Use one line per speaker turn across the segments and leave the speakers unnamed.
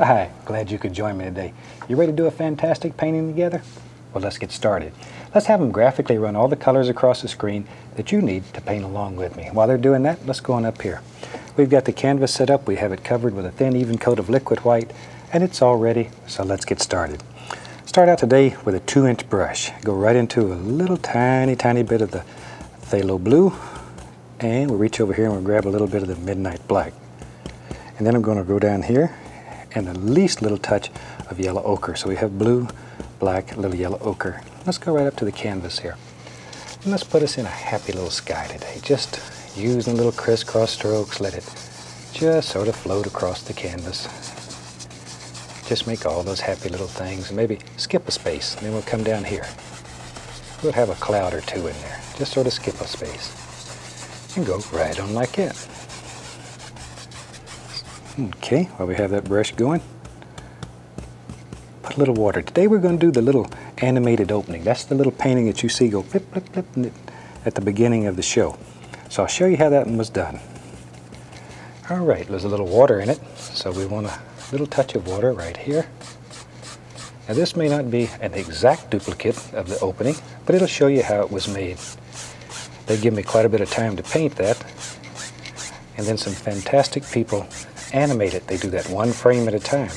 Hi, glad you could join me today. You ready to do a fantastic painting together? Well, let's get started. Let's have them graphically run all the colors across the screen that you need to paint along with me. While they're doing that, let's go on up here. We've got the canvas set up. We have it covered with a thin, even coat of liquid white, and it's all ready, so let's get started. Start out today with a two inch brush. Go right into a little tiny, tiny bit of the phthalo blue, and we'll reach over here and we'll grab a little bit of the midnight black. And then I'm going to go down here and the least little touch of yellow ochre. So we have blue, black, little yellow ochre. Let's go right up to the canvas here. And let's put us in a happy little sky today. Just using little crisscross strokes, let it just sort of float across the canvas. Just make all those happy little things and maybe skip a space. And then we'll come down here. We'll have a cloud or two in there. Just sort of skip a space. And go right on like that. Okay, while we have that brush going, put a little water. Today we're going to do the little animated opening. That's the little painting that you see go blip, blip, blip at the beginning of the show. So I'll show you how that one was done. All right, there's a little water in it, so we want a little touch of water right here. Now this may not be an exact duplicate of the opening, but it'll show you how it was made. They give me quite a bit of time to paint that, and then some fantastic people animate it. They do that one frame at a time.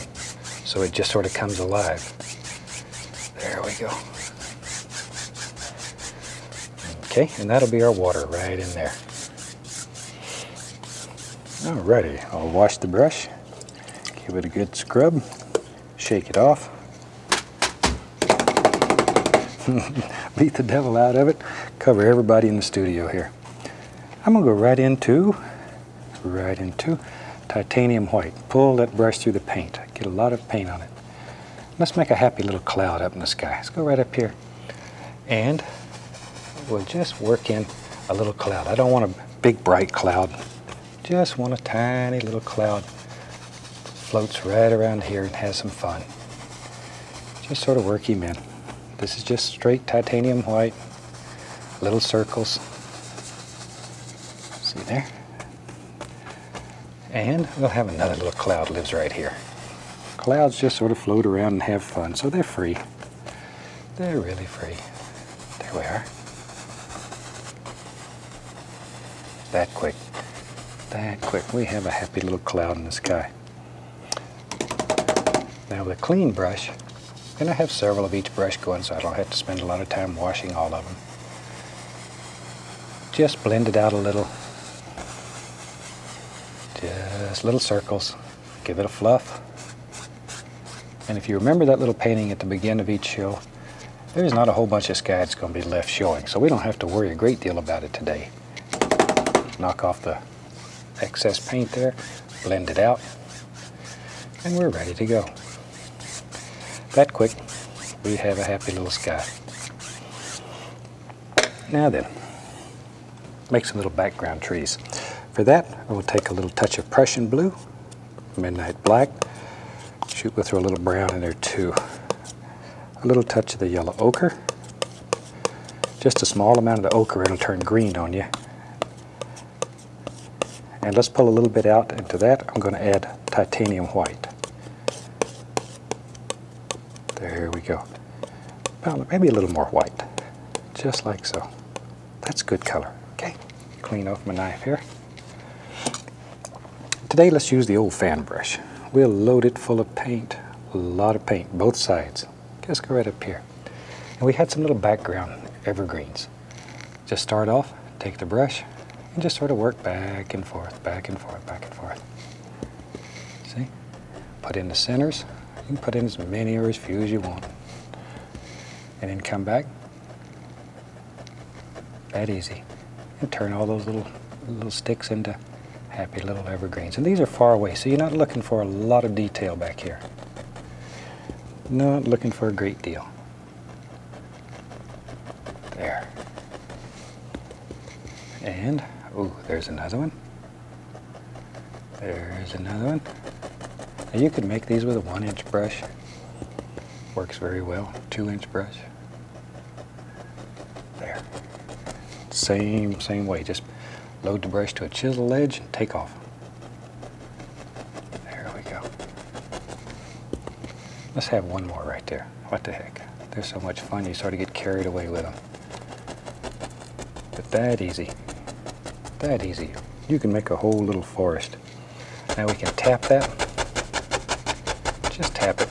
So it just sort of comes alive. There we go. Okay, and that'll be our water right in there. Alrighty, I'll wash the brush, give it a good scrub, shake it off, beat the devil out of it, cover everybody in the studio here. I'm gonna go right into, right into titanium white. Pull that brush through the paint. Get a lot of paint on it. Let's make a happy little cloud up in the sky. Let's go right up here. And we'll just work in a little cloud. I don't want a big bright cloud. Just want a tiny little cloud. Floats right around here and has some fun. Just sort of work him in. This is just straight titanium white. Little circles. See there? And we'll have another little cloud lives right here. Clouds just sort of float around and have fun, so they're free. They're really free. There we are. That quick. That quick. We have a happy little cloud in the sky. Now with a clean brush, and I have several of each brush going so I don't have to spend a lot of time washing all of them. Just blend it out a little little circles. Give it a fluff. And if you remember that little painting at the beginning of each show, there's not a whole bunch of sky that's going to be left showing, so we don't have to worry a great deal about it today. Knock off the excess paint there, blend it out, and we're ready to go. That quick, we have a happy little sky. Now then, make some little background trees. For that, I will take a little touch of Prussian blue, midnight black, shoot with a little brown in there too. A little touch of the yellow ochre. Just a small amount of the ochre, it'll turn green on you. And let's pull a little bit out into that. I'm going to add titanium white. There we go. Well, maybe a little more white, just like so. That's good color. Okay, clean off my knife here. Today let's use the old fan brush. We'll load it full of paint, a lot of paint, both sides. Just go right up here. And we had some little background evergreens. Just start off, take the brush, and just sort of work back and forth, back and forth, back and forth. See? Put in the centers. You can put in as many or as few as you want. And then come back. That easy. And turn all those little little sticks into happy little evergreens. And these are far away, so you're not looking for a lot of detail back here. Not looking for a great deal. There. And, oh, there's another one. There's another one. Now you could make these with a one inch brush. Works very well. Two inch brush. There. Same, same way. Just Load the brush to a chisel edge and take off. There we go. Let's have one more right there. What the heck? They're so much fun, you sort of get carried away with them. But that easy. That easy. You can make a whole little forest. Now we can tap that. Just tap it.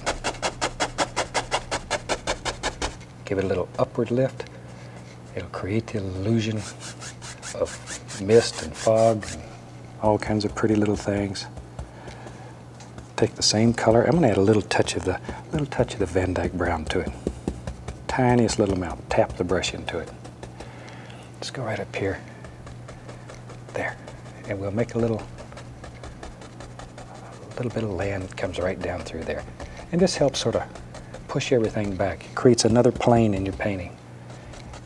Give it a little upward lift. It'll create the illusion of mist and fog and all kinds of pretty little things. Take the same color. I'm going to add a little touch of the little touch of the Van Dyke brown to it. Tiniest little amount. Tap the brush into it. Let's go right up here. There. And we'll make a little a little bit of land that comes right down through there. And this helps sort of push everything back. It creates another plane in your painting.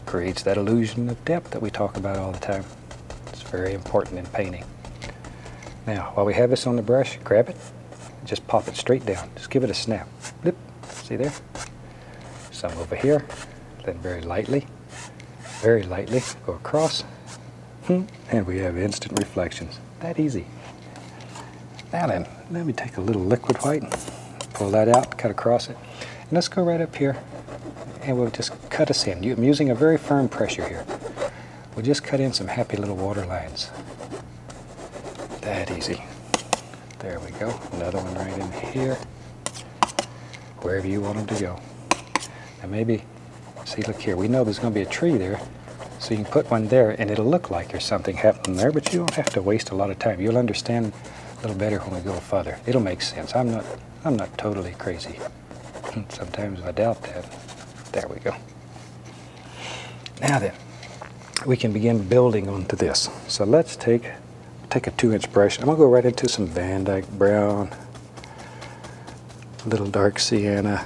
Creates that illusion of depth that we talk about all the time. Very important in painting. Now, while we have this on the brush, grab it, just pop it straight down. Just give it a snap. Blip. See there? Some over here. Then very lightly, very lightly go across. Hmm, and we have instant reflections. That easy. Now then, let me take a little liquid white, pull that out, cut across it. And let's go right up here and we'll just cut us in. I'm using a very firm pressure here. We'll just cut in some happy little water lines. That easy. There we go. Another one right in here. Wherever you want them to go. And maybe, see, look here. We know there's going to be a tree there. So you can put one there and it'll look like there's something happening there, but you don't have to waste a lot of time. You'll understand a little better when we go further. It'll make sense. I'm not, I'm not totally crazy. Sometimes I doubt that. There we go. Now then, we can begin building onto this. So let's take take a two inch brush. I'm gonna go right into some Van Dyke brown, a little dark sienna,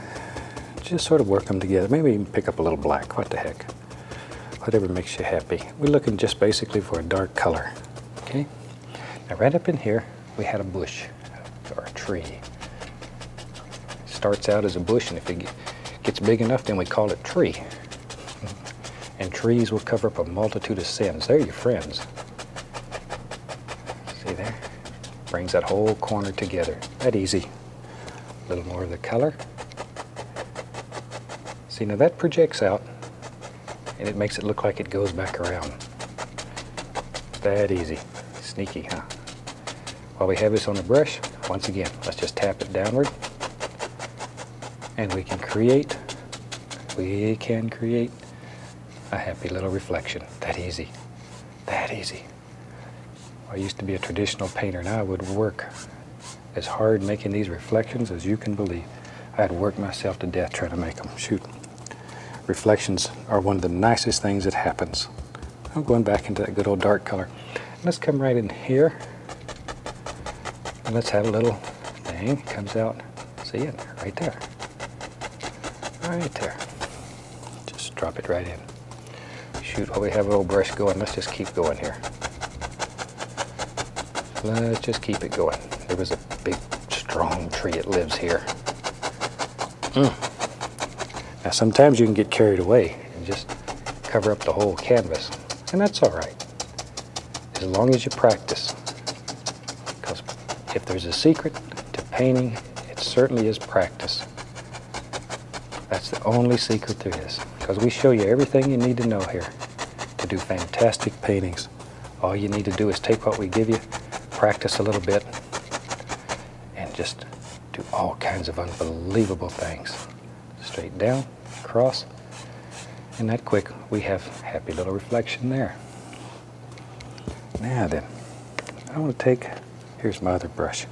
just sort of work them together. Maybe even pick up a little black, what the heck. Whatever makes you happy. We're looking just basically for a dark color, okay? Now right up in here, we had a bush or a tree. Starts out as a bush and if it gets big enough, then we call it tree. And trees will cover up a multitude of sins. They're your friends. See there? Brings that whole corner together. That easy. A little more of the color. See, now that projects out and it makes it look like it goes back around. That easy. Sneaky, huh? While we have this on the brush, once again, let's just tap it downward and we can create, we can create a happy little reflection. That easy. That easy. I used to be a traditional painter. Now I would work as hard making these reflections as you can believe. I had worked myself to death trying to make them. Shoot. Reflections are one of the nicest things that happens. I'm going back into that good old dark color. Let's come right in here. And let's have a little thing. Comes out. See it? Right there. Right there. Just drop it right in. Shoot, while we have a little brush going, let's just keep going here. Let's just keep it going. There was a big, strong tree that lives here. Mm. Now, sometimes you can get carried away and just cover up the whole canvas, and that's all right, as long as you practice. Because if there's a secret to painting, it certainly is practice. That's the only secret there is, because we show you everything you need to know here do fantastic paintings. All you need to do is take what we give you, practice a little bit, and just do all kinds of unbelievable things. Straight down, across, and that quick, we have happy little reflection there. Now then, I want to take, here's my other brush.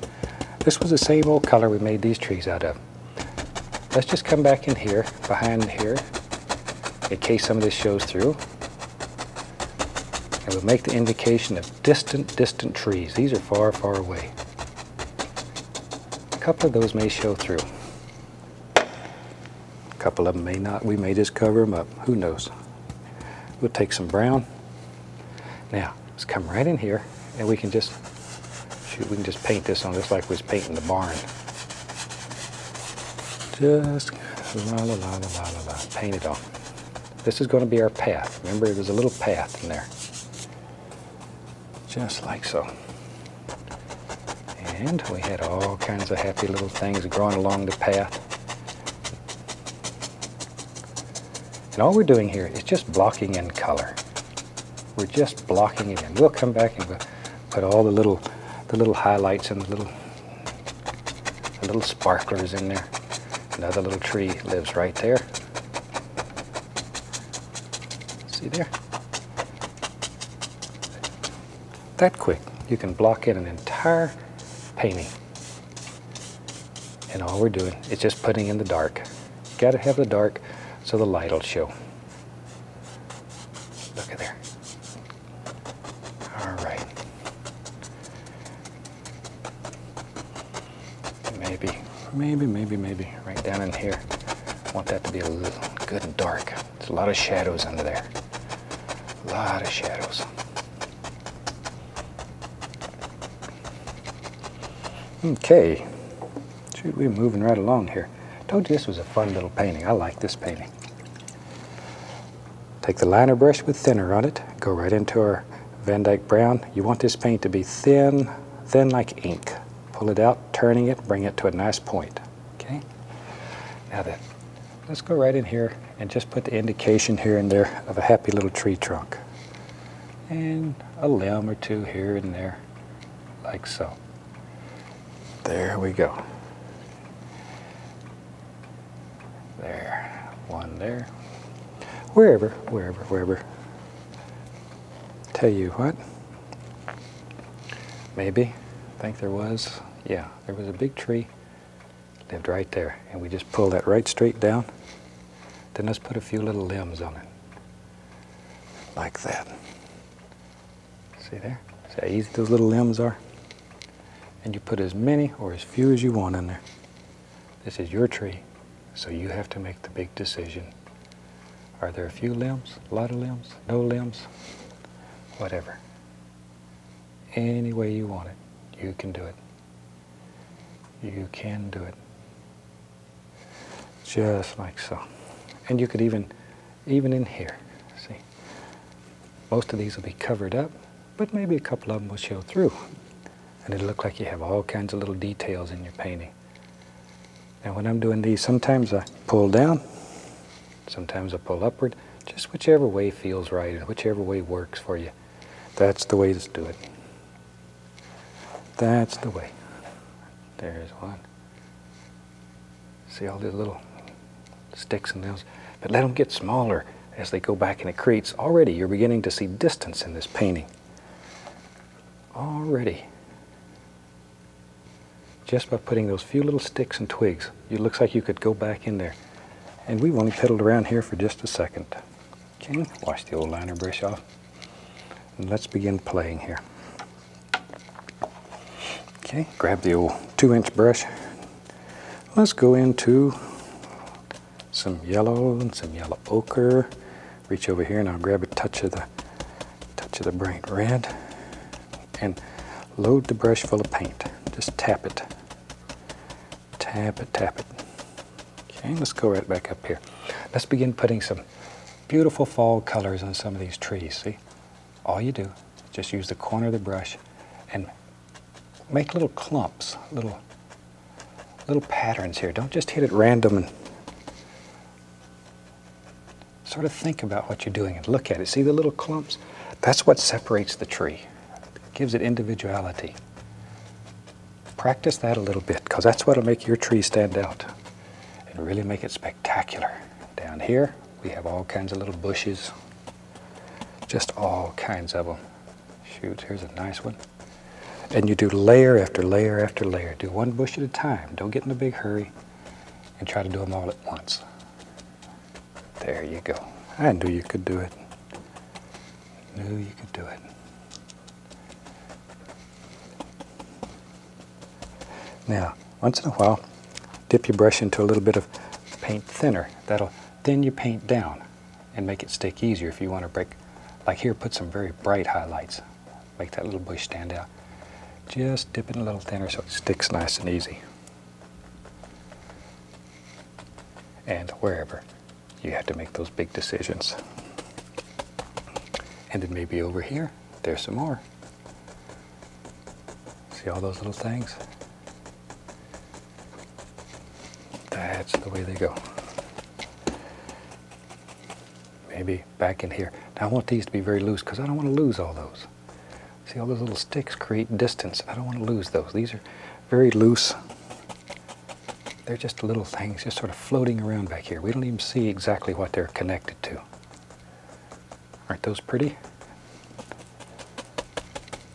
This was the same old color we made these trees out of. Let's just come back in here, behind here, in case some of this shows through. And we'll make the indication of distant, distant trees. These are far, far away. A couple of those may show through. A couple of them may not. We may just cover them up. Who knows? We'll take some brown. Now, let's come right in here and we can just, shoot, we can just paint this on just like we was painting the barn. Just la la la la la la, paint it on. This is going to be our path. Remember, there's a little path in there just like so. And we had all kinds of happy little things growing along the path. And all we're doing here is just blocking in color. We're just blocking it in. We'll come back and we'll put all the little, the little highlights and the little, the little sparklers in there. Another little tree lives right there. See there? That quick, you can block in an entire painting. And all we're doing is just putting in the dark. Got to have the dark so the light will show. Look at there. All right. Maybe, maybe, maybe, maybe right down in here. I want that to be a little good and dark. There's a lot of shadows under there. A lot of shadows. Okay, should we're moving right along here? I Told you this was a fun little painting. I like this painting. Take the liner brush with thinner on it, go right into our Van Dyke Brown. You want this paint to be thin, thin like ink. Pull it out, turning it, bring it to a nice point. Okay? Now then, let's go right in here and just put the indication here and there of a happy little tree trunk. And a limb or two here and there, like so. There we go. There, one there. Wherever, wherever, wherever. Tell you what, maybe, I think there was, yeah, there was a big tree, lived right there, and we just pulled that right straight down. Then let's put a few little limbs on it, like that. See there? See how easy those little limbs are? And you put as many or as few as you want in there. This is your tree, so you have to make the big decision. Are there a few limbs, a lot of limbs, no limbs, whatever. Any way you want it, you can do it. You can do it. Just like so. And you could even, even in here, see, most of these will be covered up, but maybe a couple of them will show through and it'll look like you have all kinds of little details in your painting. Now when I'm doing these, sometimes I pull down, sometimes I pull upward, just whichever way feels right and whichever way works for you. That's the way to do it. That's the way. There's one. See all these little sticks and nails? But let them get smaller as they go back and it creates, already you're beginning to see distance in this painting. Already just by putting those few little sticks and twigs. It looks like you could go back in there. And we've only pedaled around here for just a second. Okay, wash the old liner brush off. And let's begin playing here. Okay, grab the old two inch brush. Let's go into some yellow and some yellow ochre. Reach over here and I'll grab a touch of the touch of the bright red and load the brush full of paint. Just tap it tap it, tap it. Okay, let's go right back up here. Let's begin putting some beautiful fall colors on some of these trees, see? All you do, is just use the corner of the brush and make little clumps, little, little patterns here. Don't just hit it random and sort of think about what you're doing and look at it. See the little clumps? That's what separates the tree. It gives it individuality. Practice that a little bit because that's what will make your tree stand out and really make it spectacular. Down here, we have all kinds of little bushes, just all kinds of them. Shoot, here's a nice one. And you do layer after layer after layer. Do one bush at a time. Don't get in a big hurry and try to do them all at once. There you go. I knew you could do it. Knew you could do it. Now, once in a while, dip your brush into a little bit of paint thinner. That'll thin your paint down and make it stick easier if you want to break. Like here, put some very bright highlights. Make that little bush stand out. Just dip it a little thinner so it sticks nice and easy. And wherever, you have to make those big decisions. And then maybe over here, there's some more. See all those little things? That's the way they go. maybe back in here. Now I want these to be very loose because I don't want to lose all those. See all those little sticks create distance. I don't want to lose those. These are very loose. They're just little things just sort of floating around back here. We don't even see exactly what they're connected to. Aren't those pretty?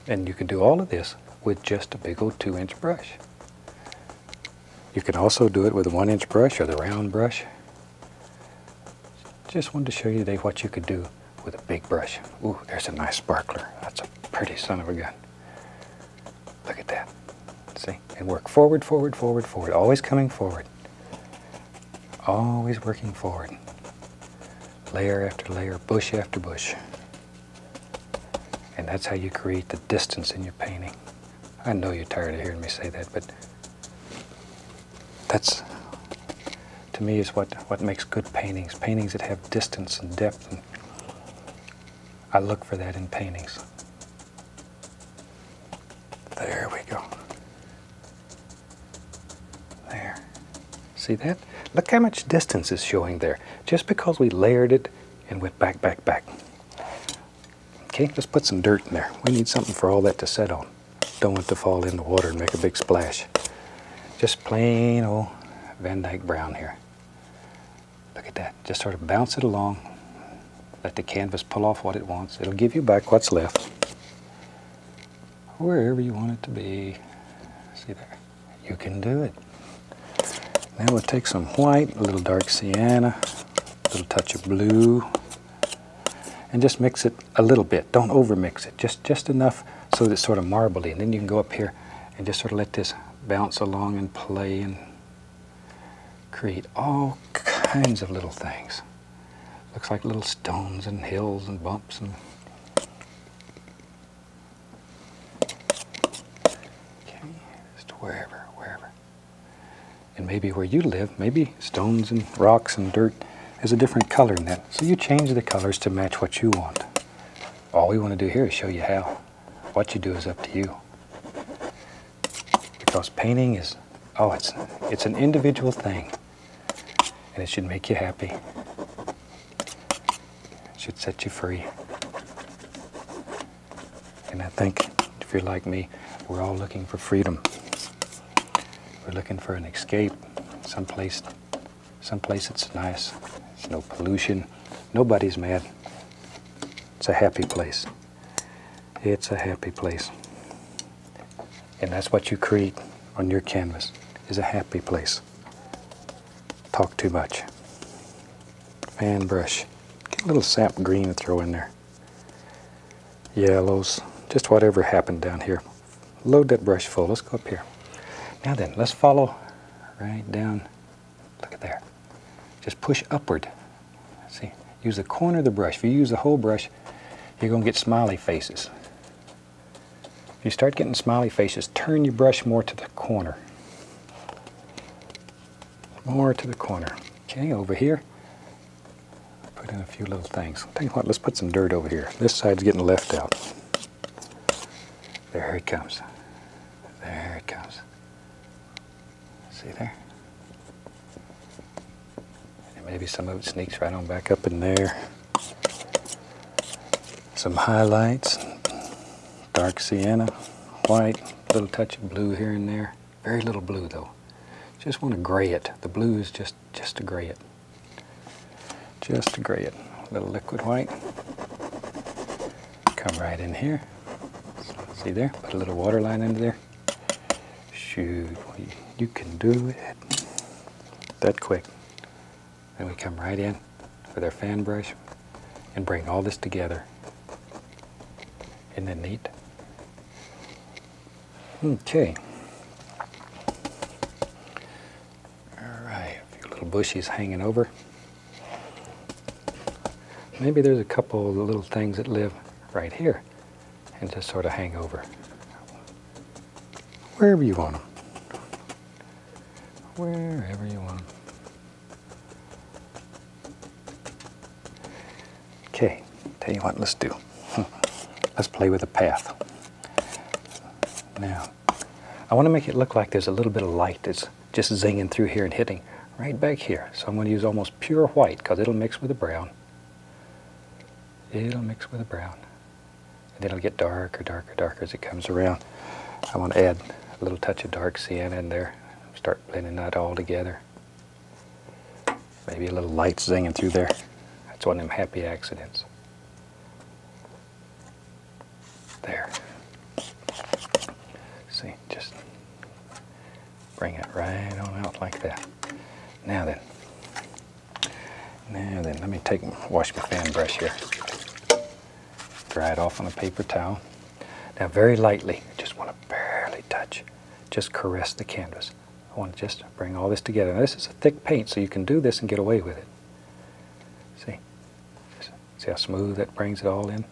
And you can do all of this with just a big old two inch brush. You can also do it with a one inch brush or the round brush. Just wanted to show you today what you could do with a big brush. Ooh, there's a nice sparkler. That's a pretty son of a gun. Look at that. See? And work forward, forward, forward, forward. Always coming forward. Always working forward. Layer after layer, bush after bush. And that's how you create the distance in your painting. I know you're tired of hearing me say that, but that's, to me, is what, what makes good paintings. Paintings that have distance and depth. And I look for that in paintings. There we go. There. See that? Look how much distance is showing there. Just because we layered it and went back, back, back. Okay, let's put some dirt in there. We need something for all that to set on. Don't want it to fall in the water and make a big splash. Just plain old Van Dyke brown here. Look at that. Just sort of bounce it along. Let the canvas pull off what it wants. It'll give you back what's left. Wherever you want it to be. See there? You can do it. Now we'll take some white, a little dark sienna, a little touch of blue, and just mix it a little bit. Don't over mix it. Just, just enough so that it's sort of marbly. And then you can go up here and just sort of let this bounce along and play and create all kinds of little things. Looks like little stones and hills and bumps and okay, just wherever, wherever. And maybe where you live, maybe stones and rocks and dirt is a different color in that. So you change the colors to match what you want. All we want to do here is show you how. What you do is up to you. Because painting is, oh, it's, it's an individual thing and it should make you happy. It should set you free. And I think if you're like me, we're all looking for freedom. We're looking for an escape, someplace, someplace that's nice. There's no pollution. Nobody's mad. It's a happy place. It's a happy place. And that's what you create on your canvas, is a happy place talk too much. Fan brush. Get a little sap green to throw in there. Yellows, just whatever happened down here. Load that brush full. Let's go up here. Now then, let's follow right down. Look at there. Just push upward. See, use the corner of the brush. If you use the whole brush, you're going to get smiley faces. If you start getting smiley faces, turn your brush more to the corner more to the corner. Okay, over here, put in a few little things. Tell you what, let's put some dirt over here. This side's getting left out. There it comes. There it comes. See there? And maybe some of it sneaks right on back up in there. Some highlights, dark sienna, white, little touch of blue here and there. Very little blue though. Just want to gray it. The blue is just, just to gray it. Just to gray it. A little liquid white. Come right in here. See there? Put a little water line under there. Shoot, you can do it that quick. Then we come right in with our fan brush and bring all this together. Isn't that neat? Okay. All right, a few little bushes hanging over. Maybe there's a couple of little things that live right here and just sort of hang over. Wherever you want them. Wherever you want them. Okay, tell you what, let's do. let's play with a path. Now, I want to make it look like there's a little bit of light that's just zinging through here and hitting right back here. So I'm going to use almost pure white because it'll mix with the brown. it'll mix with the brown. And then it'll get darker, darker, darker as it comes around. I want to add a little touch of dark sienna in there. Start blending that all together. Maybe a little light zinging through there. That's one of them happy accidents. There. See, just bring it right on out like that. Now then, now then, let me take wash my fan brush here. Dry it off on a paper towel. Now very lightly, just want to barely touch, just caress the canvas. I want to just bring all this together. Now, this is a thick paint, so you can do this and get away with it. See? See how smooth that brings it all in?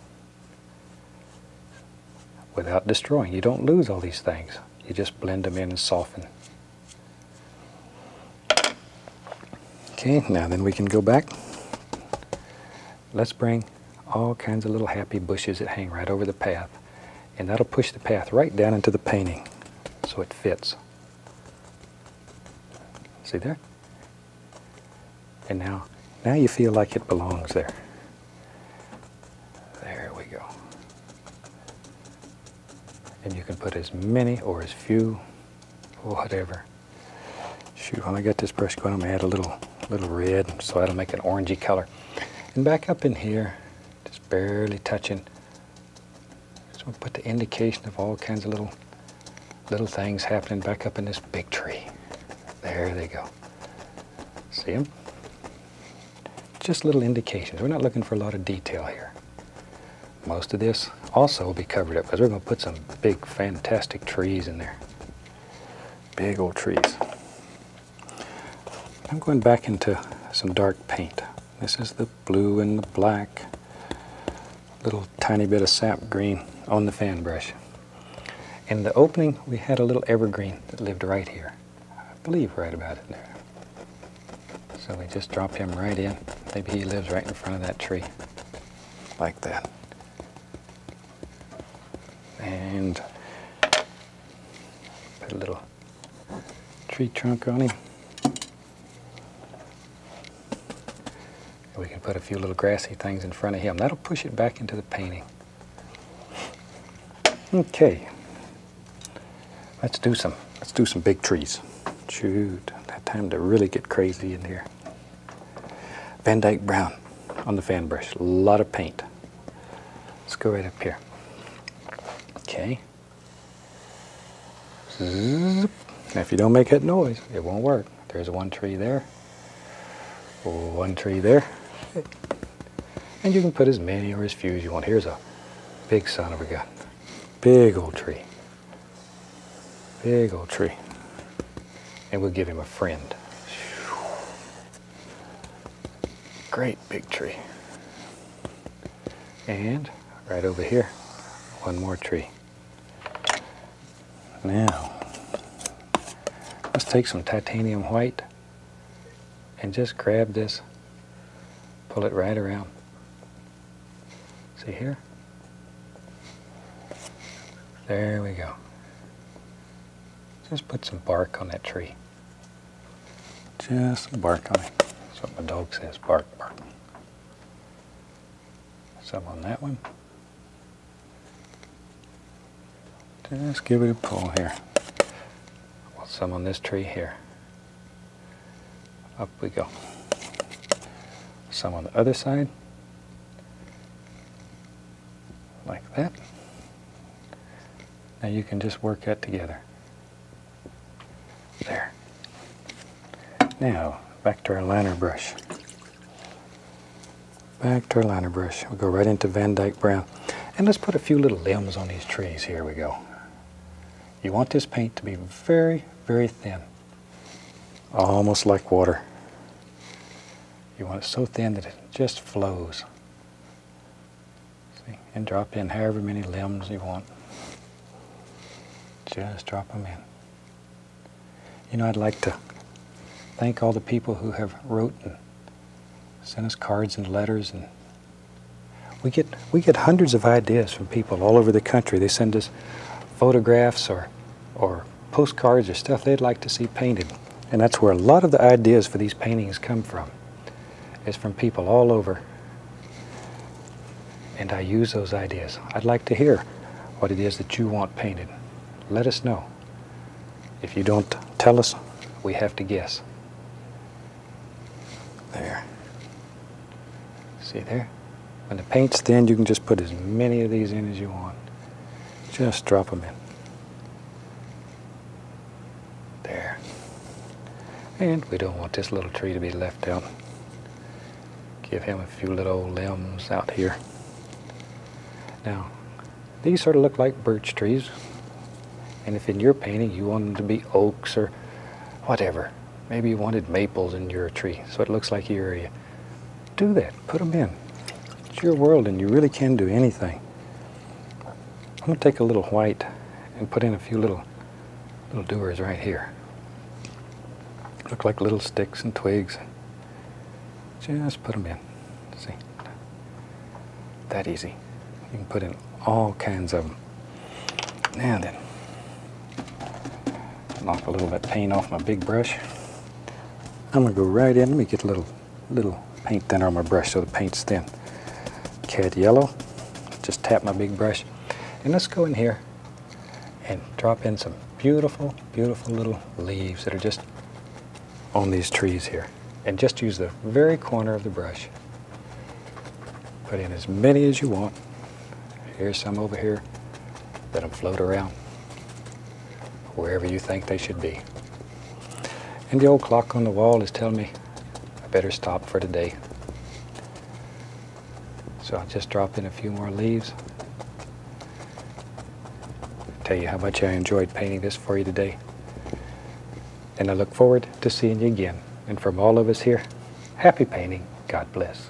Without destroying. You don't lose all these things. You just blend them in and soften. Okay, now then we can go back. Let's bring all kinds of little happy bushes that hang right over the path. And that'll push the path right down into the painting so it fits. See there? And now, now you feel like it belongs there. There we go. And you can put as many or as few, whatever. Shoot, when I got this brush going, I'm gonna add a little, little red, so that'll make an orangey color. And back up in here, just barely touching. Want to put the indication of all kinds of little, little things happening back up in this big tree. There they go. See them? Just little indications. We're not looking for a lot of detail here. Most of this also will be covered up because we're going to put some big, fantastic trees in there. Big old trees. I'm going back into some dark paint. This is the blue and the black. Little tiny bit of sap green on the fan brush. In the opening, we had a little evergreen that lived right here. I believe right about it there. So we just drop him right in. Maybe he lives right in front of that tree. Like that. And put a little tree trunk on him. We can put a few little grassy things in front of him. That'll push it back into the painting. Okay. Let's do some let's do some big trees. Shoot, that time to really get crazy in here. Van Dyke Brown on the fan brush. A lot of paint. Let's go right up here. Okay. Now if you don't make that noise, it won't work. There's one tree there. One tree there. And you can put as many or as few as you want. Here's a big son of a gun. Big old tree. Big old tree. And we'll give him a friend. Great big tree. And right over here, one more tree. Now, let's take some titanium white and just grab this, pull it right around. See here? There we go. Just put some bark on that tree. Just bark on it. That's what my dog says, bark, bark. Some on that one. Just give it a pull here. Some on this tree here. Up we go. Some on the other side. Like that. Now you can just work that together. There. Now, back to our liner brush. Back to our liner brush. We'll go right into Van Dyke Brown. And let's put a few little limbs on these trees. Here we go. You want this paint to be very, very thin. Almost like water. You want it so thin that it just flows. See? And drop in however many limbs you want. Just drop them in. You know, I'd like to thank all the people who have wrote and sent us cards and letters and we get we get hundreds of ideas from people all over the country. They send us photographs or or postcards or stuff they'd like to see painted. And that's where a lot of the ideas for these paintings come from. Is from people all over. and I use those ideas. I'd like to hear what it is that you want painted. Let us know. If you don't tell us, we have to guess. There. See there? When the paint's thin, you can just put as many of these in as you want. Just drop them in. There. And we don't want this little tree to be left out. Give him a few little limbs out here. Now, these sort of look like birch trees. And if in your painting you want them to be oaks or whatever, maybe you wanted maples in your tree, so it looks like your area, do that. Put them in. It's your world and you really can do anything. I'm going to take a little white and put in a few little little doers right here. Look like little sticks and twigs. Just put them in. See? That easy. You can put in all kinds of them. Now then, knock a little bit of paint off my big brush. I'm gonna go right in. Let me get a little, little paint thinner on my brush so the paint's thin. Cad yellow. Just tap my big brush. And let's go in here and drop in some beautiful, beautiful little leaves that are just on these trees here. And just use the very corner of the brush. Put in as many as you want. Here's some over here. Let them float around wherever you think they should be. And the old clock on the wall is telling me I better stop for today. So I'll just drop in a few more leaves. Tell you how much I enjoyed painting this for you today. And I look forward to seeing you again. And from all of us here, happy painting. God bless.